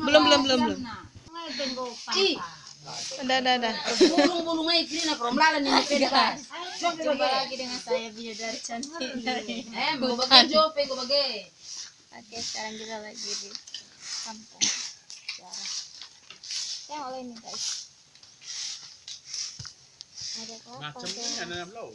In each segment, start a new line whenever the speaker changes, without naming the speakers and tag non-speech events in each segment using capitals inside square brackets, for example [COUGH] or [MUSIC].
Belum, belum, belum, belum. Ada, ada, ada.
bulung-bulung aja ini nak romlalan ini guys.
Jumpa lagi dengan saya video dari cantik dari
Eh, mau bagai jope, gue bagai.
Oke sekarang kita lagi di kampung Tiara Tengok ini guys Ada kelapa
Macam ni
tuh.
ada dalam laut.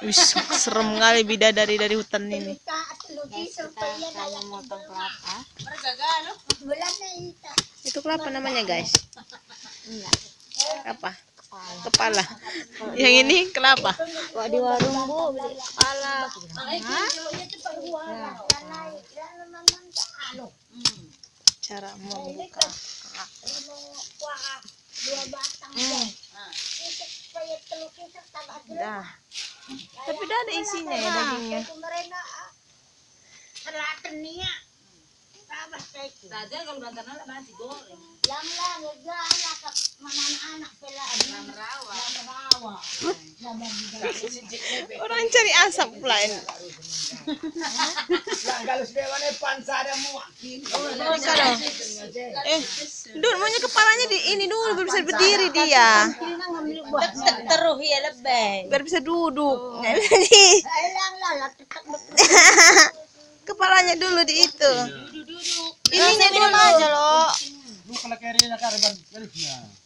Wis, serem kali bidadari dari hutan ini. Itu kelapa namanya, guys? Apa? Kepala. Yang ini kelapa.
Di warung bu beli kepala
Cara membuka. Dah. Tapi dah ada isinya ya dagingnya.
Saja kalau bantar nala nasi goreng.
Orang cari asap pula ini. Eh, Dul, maunya kepalanya di ini dulu biar bisa berdiri dia.
Teruh ya lebih
Biar bisa duduk. Bisa di- [LAUGHS] Kepalanya dulu di itu. Ininya
minum aja loh
Lu kalau nak.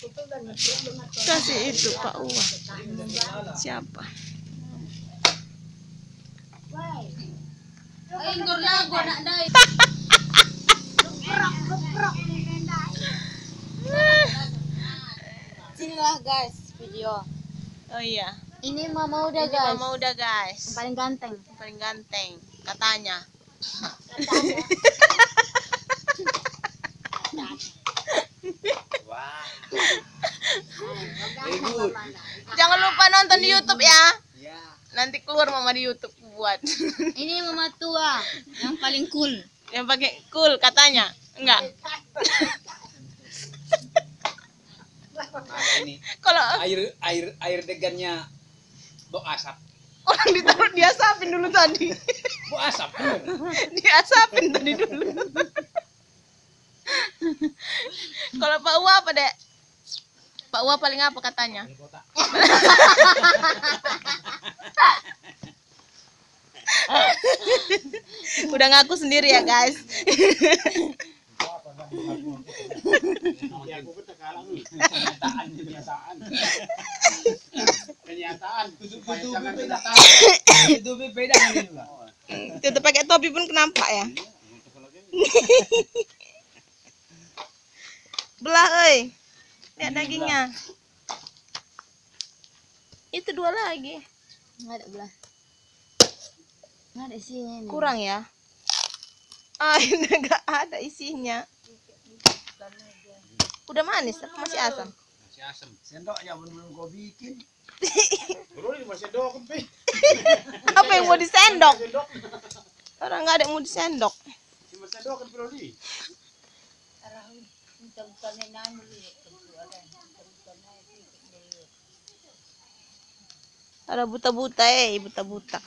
Kasih itu Pak Uwa. Siapa?
Sinilah guys video
Oh iya.
Ini mama udah
Ini
guys
Mama udah guys.
Yang paling ganteng
Paling ganteng katanya.
Wah. [LAUGHS]
Jangan lupa nonton di YouTube ya.
Ya.
Nanti keluar mama di YouTube buat.
Ini mama tua Yang paling cool
Yang pakai cool katanya. Enggak.
Nah, ini
Kalau
air air air degannya bau asap.
orang ditaruh diasapin dulu tadi.
Bau asap. bener.
diasapin tadi dulu. Kalau Pak Uwa apa, Dek? Pak Uwa paling apa katanya? [LAUGHS] Udah ngaku sendiri ya, guys. Tutup pakai topi pun kenampak ya. [LAUGHS] Belah, euy. Lihat dagingnya. Itu dua lagi.
Nggak ada belah Nggak ada isinya ini
Kurang ya? Ah, [LAUGHS] ini enggak ada isinya. Udah manis, tapi masih asam.
Masih asam. Sendoknya belum belum kau bikin. [LAUGHS] Ini masih sendok [LAUGHS]
Apa yang mau disendok? Orang nggak ada yang mau disendok.
Cuma sendok kan,
Ada buta-buta eh, buta-buta.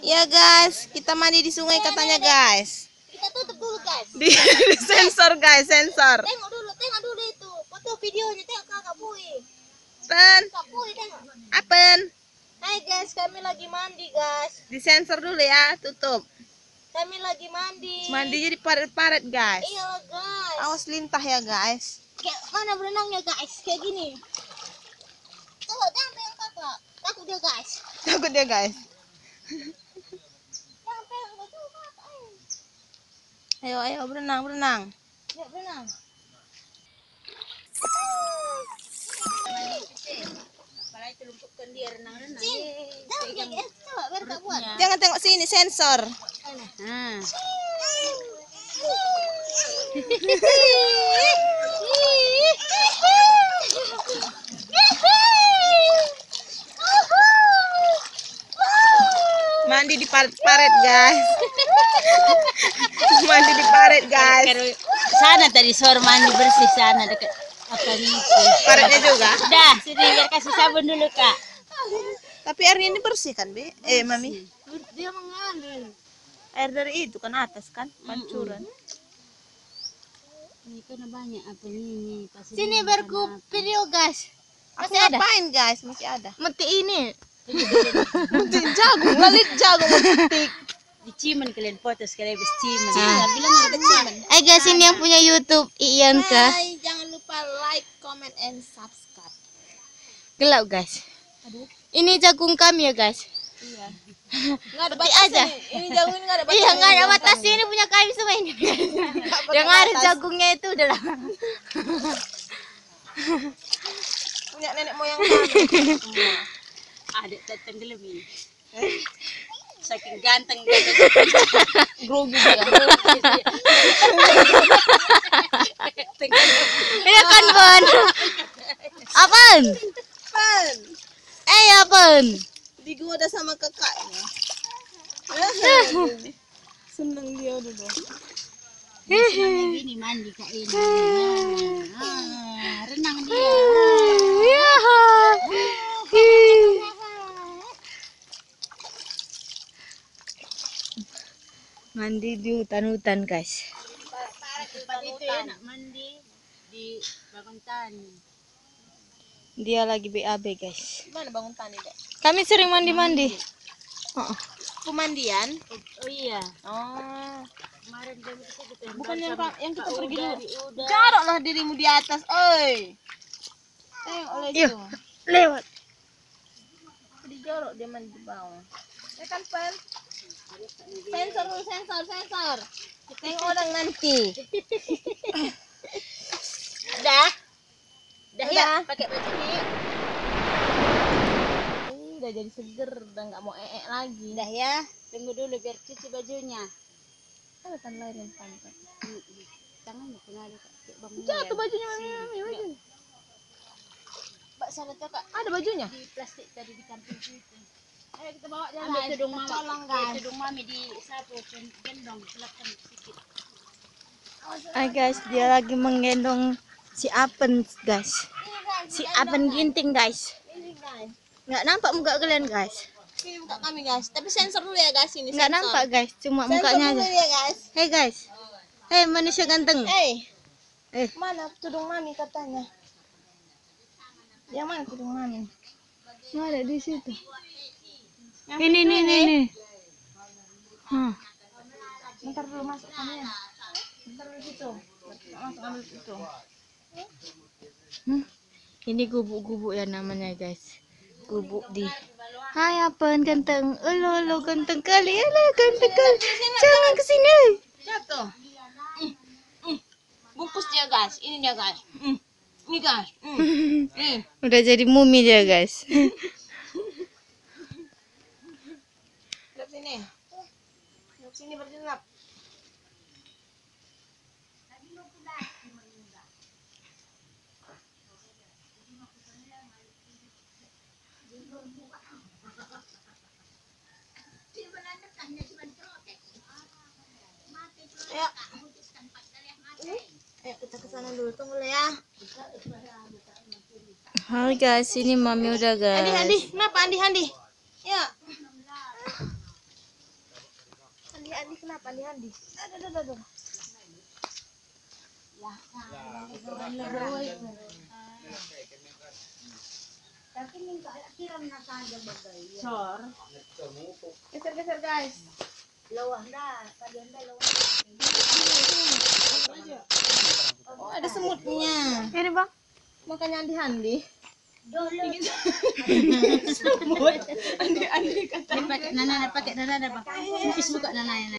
Ya guys, kita mandi di sungai katanya guys.
Kita tutup dulu guys
Di, di [LAUGHS] sensor guys, sensor.
Tengok dulu, tengok dulu itu Foto videonya tengok kakak Pui.
Pen,
Kak Pui tengok.
apen.
Hai guys, kami lagi mandi guys.
Disensor dulu ya, tutup.
Kami lagi mandi.
Mandi jadi paret-paret guys.
Iya guys.
Awas lintah ya guys.
Kayak mana berenangnya guys? Kayak gini. Tuh, jangan pegang kakak. Takut dia guys.
Takut ya guys.
Ayo.
Ayo, berenang, berenang.
Yuk berenang.
Dia renang-renang.
Gitu. Coba biar tak buat.
Jangan tengok sini, sensor.
Nah,
Mandi di paret-paret guys. Mandi di paret guys.
Sana tadi suara mandi bersih sana dekat apa nih?
Paretnya juga.
Dah, sini biar kasih sabun dulu kak.
Tapi airnya ini bersih kan, Bi? Eh, Mami.
Dia mengambil.
Air dari itu kan atas kan, pancuran.
Ini kan banyak apa ini pasti.
Sini ku video guys.
Aku ngapain guys? Masih ada.
Meti ini. [LAUGHS]
Metik jagung, lalit jagung metik.
Di cimen kalian foto sekali habis cimen. Nah. bilang ada cimen.
Eh guys, ini yang punya YouTube Ian kah?
Hai, jangan lupa like, comment, and subscribe.
Gelap guys. Ini jagung kami ya guys. [LAUGHS]
Nggak ada batasnya
aja.
nih. Ini jagung ini nggak ada
Iya nggak ada batasnya ini punya kami semua ini. [LAUGHS] Yang ada
batas.
jagungnya itu udah lah. [LAUGHS]
Punya nenek moyang kami.
Ada tenggelam ini. Saking ganteng dia.
Grogi dia.
Iya kan Bon? Apaan?
Pan,
Eh apaan?
digoda sama kakaknya. [LAUGHS] Seneng dia.
Senang gini mandi kak ini. Ah, renang dia.
Mandi di hutan-hutan guys.
Tempat itu ya nak mandi di bangun tani.
Dia lagi BAB guys.
Gimana bangun tani, Dek?
Kami sering mandi-mandi. Oh,
Pemandian?
Oh iya,
Oh.
kemarin jam itu kita
Bukan yang ka- yang kita pergi dulu. Jaroklah dirimu di atas, oi. Tengok oleh
Iya.
itu.
lewat.
Dijorok dia mandi di bawah. Ya kan, Pan? Sensor sensor, sensor. Tengok orang nanti. [LAUGHS]
Dah. Dah ya, pakai baju ini.
Udah jadi seger, udah nggak mau ee lagi.
Dah ya, tunggu dulu biar cuci bajunya.
Ada kan lahirin pantat.
Tangannya kena ada kak. Kayak bangun
Jatuh bajunya, mami, mami, baju.
Mbak sana kakak
Ada bajunya?
di plastik tadi di kantin situ.
Ayo kita bawa jalan.
Ambil tudung mami.
Tolong,
Ambil
guys.
tudung mami di sapu gendong silakan sedikit.
Ah guys, dia lagi menggendong si Apen guys. Si Apen ginting guys. Nggak nampak muka kalian guys.
Ini muka kami guys. Tapi sensor dulu ya guys ini.
Nggak
sensor.
nampak guys, cuma
Sensor
mukanya aja.
ya guys.
Hei guys. Hei manusia ganteng.
Eh,
Eh,
mana tudung mami katanya? Yang mana tudung mami?
nggak ada di situ. Ini ini ini ini. Hmm.
Bentar dulu masuk kami ya. Bentar dulu situ. Masuk ambil itu.
Hmm. Ini gubuk-gubuk ya namanya guys. Gubuk di Hai Apen ganteng. Elo elo ganteng kali. Elo ganteng kali. Jangan ke sini.
Jatuh. Mm, mm. Bungkus dia guys. Ini dia guys. Mm. Ini guys. [LAUGHS]
Udah jadi mumi dia guys.
Duduk sini. Duduk sini berjenap.
Hai guys, ini mami udah guys.
Andi, Andi, kenapa Andi, Andi? Ya. Andi, Andi, kenapa Andi, Andi? Aduh, aduh, Oh, ada semutnya.
Ini bang,
makanya Andi Andi. Dolo. Ini [LAUGHS] semua. Andi Andi kata.
Nana dapat nana dapat. Ini buka nana nana.